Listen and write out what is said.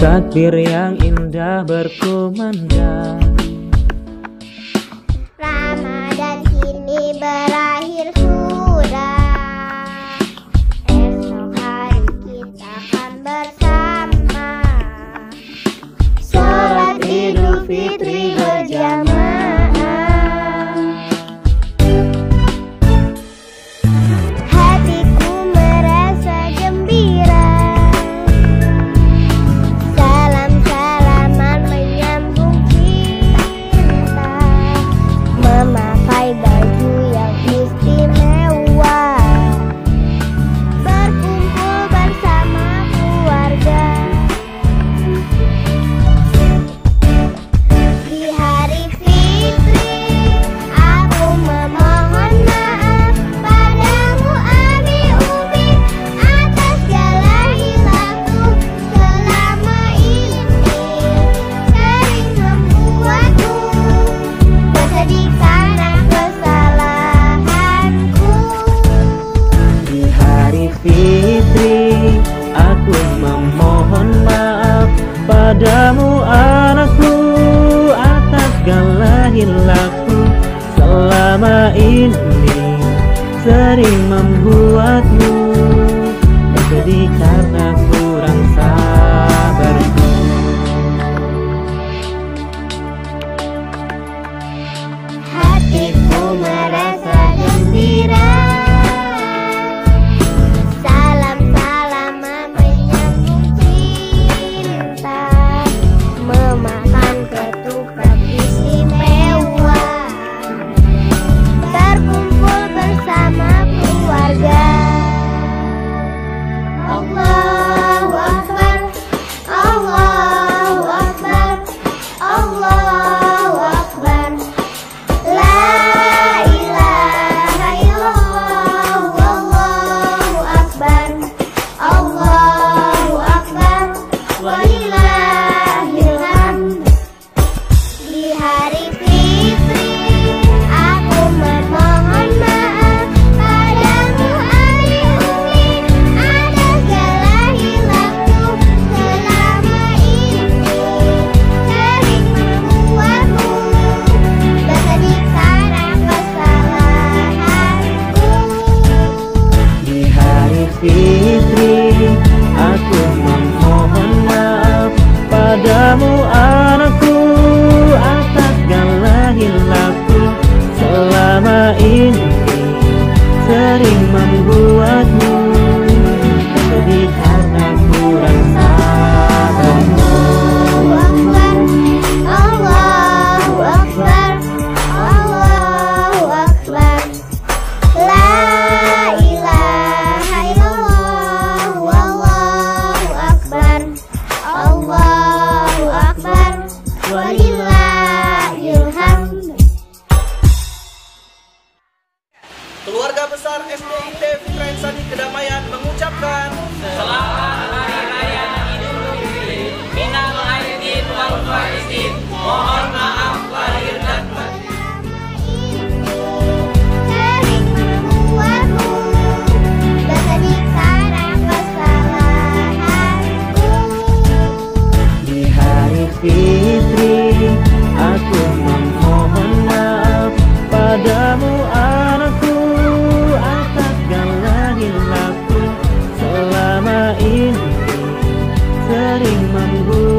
Takbir yang indah berkumandang. Fitri Aku memohon maaf Padamu anakku Atas segala hilafku. Selama ini Sering membuatmu menjadi karena sering membuat Keluarga besar SDIT Fitra Insani Kedamaian mengucapkan Selamat Hari Raya Idul Fitri. Minal Aidin wal Faizin. Mohon saling membuat